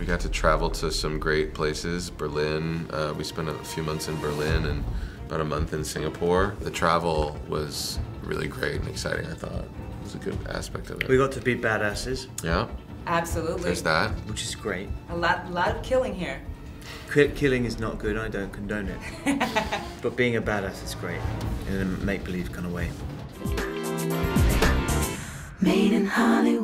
We got to travel to some great places. Berlin. Uh, we spent a few months in Berlin and about a month in Singapore. The travel was really great and exciting. I thought it was a good aspect of it. We got to be badasses, yeah. Absolutely. There's that. which is great. A lot, lot of killing here. Killing is not good. I don't condone it. but being a badass is great in a make-believe kind of way. Made in Hollywood.